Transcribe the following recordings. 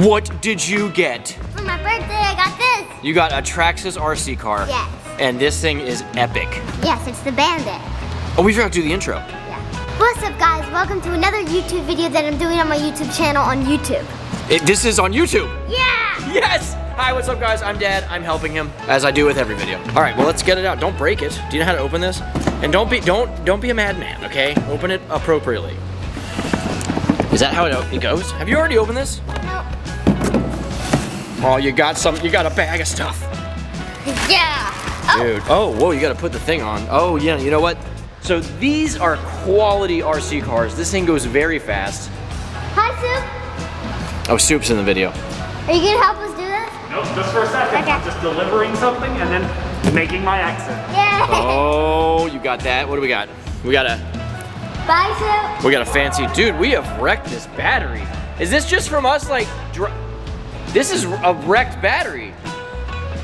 What did you get? For my birthday, I got this. You got a Traxxas RC car. Yes. And this thing is epic. Yes, it's the Bandit. Oh, we forgot to do the intro. Yeah. What's up, guys? Welcome to another YouTube video that I'm doing on my YouTube channel on YouTube. It, this is on YouTube. Yeah! Yes! Hi, what's up guys? I'm Dad. I'm helping him as I do with every video. All right, well let's get it out. Don't break it. Do you know how to open this? And don't be don't don't be a madman, okay? Open it appropriately. Is that how it, it goes? Have you already opened this? No. Oh, you got some. You got a bag of stuff, Yeah. Oh, dude. Oh, whoa! You got to put the thing on. Oh, yeah. You know what? So these are quality RC cars. This thing goes very fast. hi, Soup. Oh, Soup's in the video. Are you gonna help us do this? Nope, just for a second. Okay. I'm just delivering something and then making my exit. Yeah. Oh, you got that. What do we got? We got a Bye, Soup. We got a fancy, dude, we have wrecked this battery. Is this just from us, like, dr this is a wrecked battery.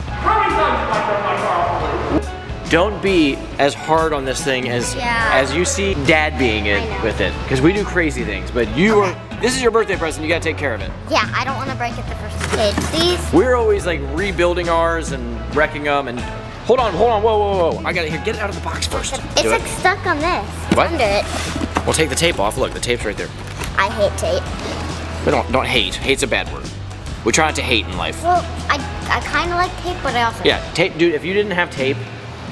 How many times have I turned my car off the roof? Don't be as hard on this thing as Yeah. as you see dad being it with it. Because we do crazy things, but you are, this is your birthday present, you gotta take care of it. Yeah, I don't want to break it the first time. Okay, these. We're always like rebuilding ours and wrecking them and, hold on, hold on, whoa, whoa, whoa. I gotta, here, get it out of the box first. It's Do like it. stuck on this. What? Under it. We'll take the tape off, look, the tape's right there. I hate tape. But don't, don't hate, hate's a bad word. We try not to hate in life. Well, I, I kind of like tape, but I also. Yeah, tape, dude. If you didn't have tape,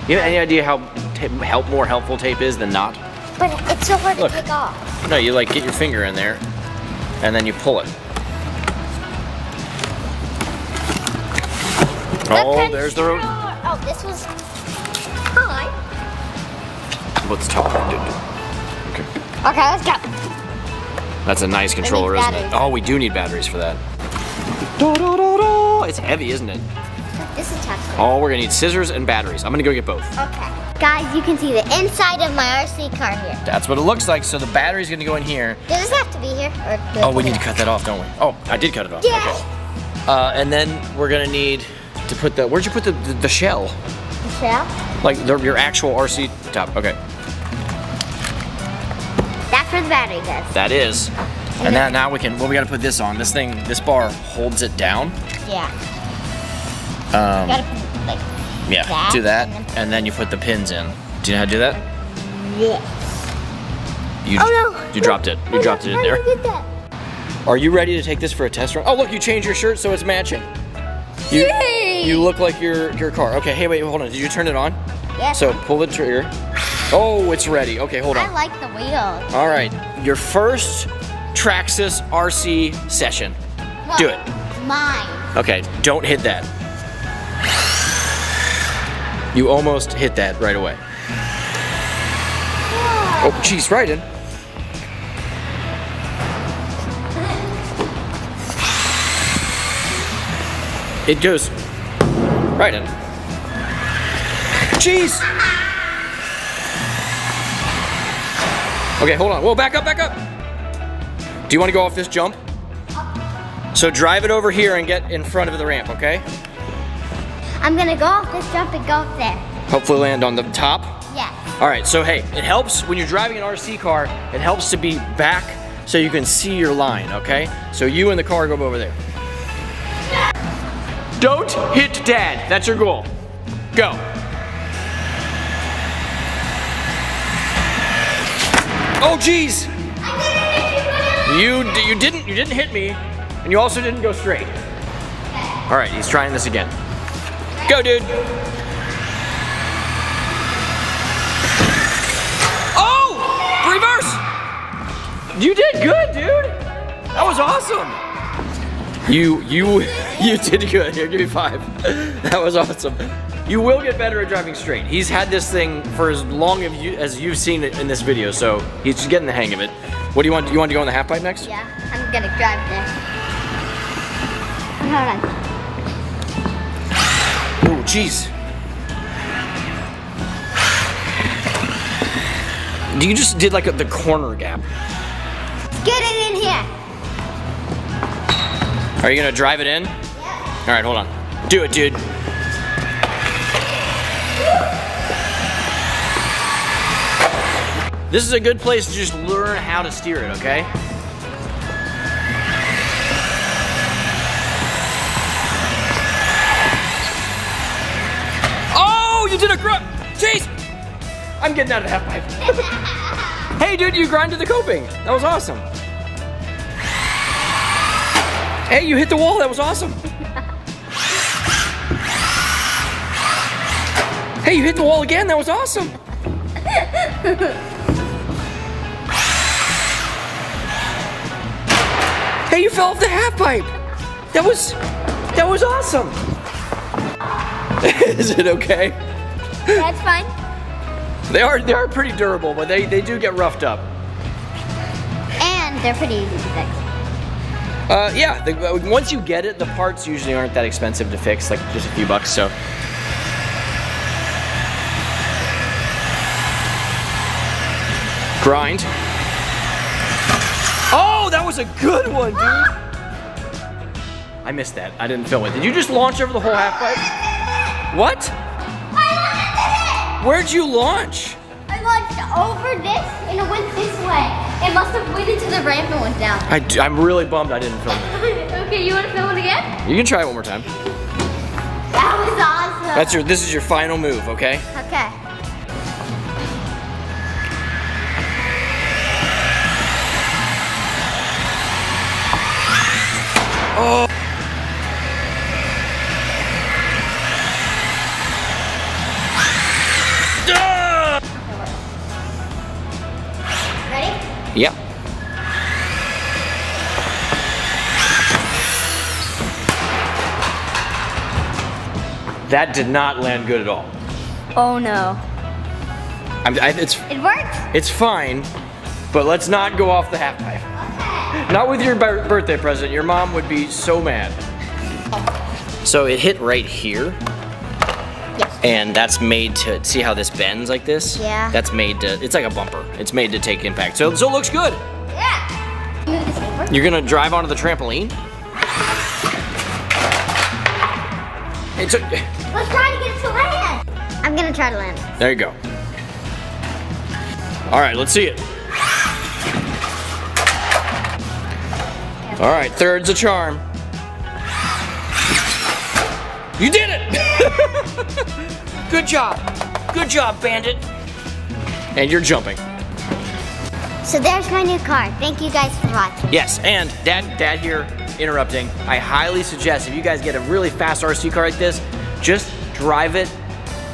you have any idea how tape, help more helpful tape is than not? But it's so hard Look. to take off. No, you like get your finger in there, and then you pull it. Oh, there's the road. Oh, this was. Hi. What's top? Okay, Okay, let's go. that's a nice controller, isn't it? Oh, we do need batteries for that. It's heavy, isn't it? This is tough. Oh, we're gonna need scissors and batteries. I'm gonna go get both. Okay. Guys, you can see the inside of my RC car here. That's what it looks like. So the battery's gonna go in here. Does this have to be here? Oh, we need to cut that off, don't we? Oh, I did cut it off. Yeah. Okay. Uh, and then we're gonna need to put the. Where'd you put the the, the shell? The shell? Like the, your actual RC top. Okay, That's where the battery goes. that is. And now now we can. Well, we gotta put this on. This thing, this bar holds it down. Yeah. Um, Gotta put, like, yeah, that, do that, and then- and then you put the pins in. Do you know how to do that? yeah. You, Oh no! You dropped it. You dropped it in there. Are you ready to take this for a test run? Oh, look, you changed your shirt so it's matching. You, Yay! you look like your your car. Okay, hey, wait, hold on. Did you turn it on? Yes. So pull the trigger. Oh, it's ready. Okay, hold on. I like the wheels. All right, your first Traxxas RC session. Do it. Mine. Okay, don't hit that. You almost hit that right away. Oh, jeez, right in. It goes right in. Jeez. Okay, hold on. Whoa, back up, back up. Do you want to go off this jump? So drive it over here and get in front of the ramp, okay? I'm gonna go off this jump and go up there. Hopefully land on the top. Yes. All right, so hey, it helps when you're driving an RC car, it helps to be back so you can see your line, okay? So you and the car go over there. Don't hit dad, that's your goal. Go. Oh geez, you you didn't you didn't hit me, and you also didn't go straight. All right, he's trying this again. Go, dude. Oh! Reverse! You did good, dude! That was awesome! You, you, you did good. Here, give me five. That was awesome. You will get better at driving straight. He's had this thing for as long as, you, as you've seen it in this video, so he's just getting the hang of it. What do you want? You want to go on the half pipe next? Yeah, I'm gonna drive this. Hold on. Oh, jeez. You just did like a, the corner gap. Get it. Are you gonna drive it in? Yeah. All right, hold on. Do it, dude. This is a good place to just learn how to steer it, okay? Oh, you did a grunt! chase. I'm getting out of half pipe. hey, dude, you grinded the coping. That was awesome. Hey, you hit the wall. That was awesome. Hey, you hit the wall again. That was awesome. Hey, you fell off the half pipe. That was, that was awesome. Is it okay? That's fine. They are, they are pretty durable, but they, they do get roughed up. And they're pretty easy to fix. Uh, yeah, the, uh, once you get it, the parts usually aren't that expensive to fix, like just a few bucks, so. Grind. Oh, that was a good one, dude. I missed that. I didn't film it. Did you just launch over the whole half pipe? What? Where'd you launch? It must have went into the ramp and went down. I, am really bummed I didn't film it. okay, you want to film it again? You can try it one more time. That was awesome. That's your. This is your final move, okay? Okay. Oh. Yep. That did not land good at all. Oh no. I'm, I, it's It worked? it's fine, but let's not go off the half pipe. Not with your birthday present. Your mom would be so mad. So it hit right here. And that's made to see how this bends like this. Yeah. That's made to. It's like a bumper. It's made to take impact. So so it looks good. Yeah. Move this over. You're gonna drive onto the trampoline. It's a, Let's try to get it to land. I'm gonna try to land. there you go. All right, let's see it. All right, third's a charm. You did it! Good job. Good job, Bandit. And you're jumping. So there's my new car. Thank you guys for watching. Yes, and Dad, Dad here interrupting. I highly suggest if you guys get a really fast RC car like this, just drive it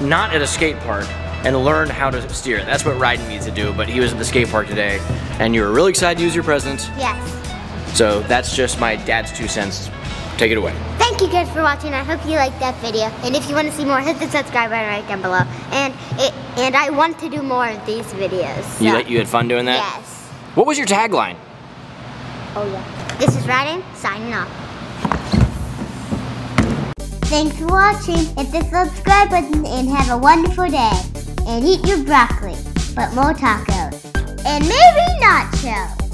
not at a skate park and learn how to steer it. That's what Ryden needs to do. But he was at the skate park today, and you were really excited to use your presents. Yes. So that's just my dad's two cents. Take it away. Thank you guys for watching. I hope you liked that video. And if you want to see more, hit the subscribe button right down below. And it, and I want to do more of these videos. So. You you had fun doing that. Yes. What was your tagline? Oh yeah. This is Ryden signing off. Thanks for watching. Hit the subscribe button and have a wonderful day. And eat your broccoli, but more tacos. And maybe nachos.